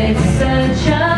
It's such a